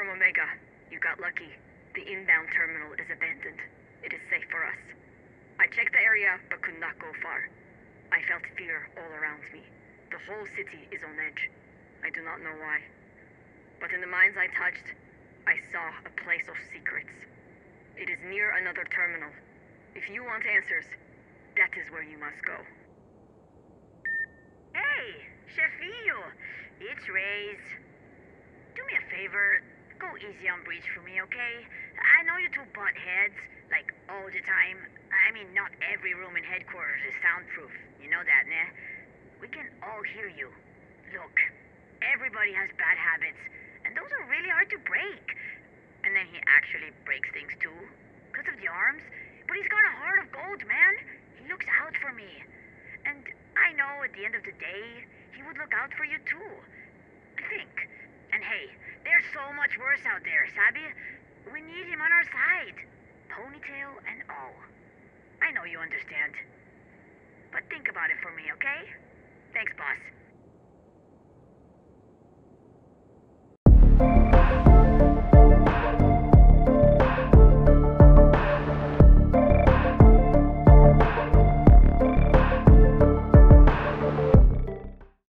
from Omega. You got lucky. The inbound terminal is abandoned. It is safe for us. I checked the area, but could not go far. I felt fear all around me. The whole city is on edge. I do not know why. But in the mines I touched, I saw a place of secrets. It is near another terminal. If you want answers, that is where you must go. Hey, Chefillo, it's Raze. Do me a favor, go easy on Breach for me, okay? I know you two butt heads, like all the time. I mean, not every room in headquarters is soundproof. You know that, nah? We can all hear you. Look, everybody has bad habits, and those are really hard to break. And then he actually breaks things too, because of the arms. But he's got a heart of gold, man. He looks out for me. And I know at the end of the day, he would look out for you too. I think. There's so much worse out there, Sabi. We need him on our side. Ponytail and all. I know you understand. But think about it for me, okay? Thanks, boss.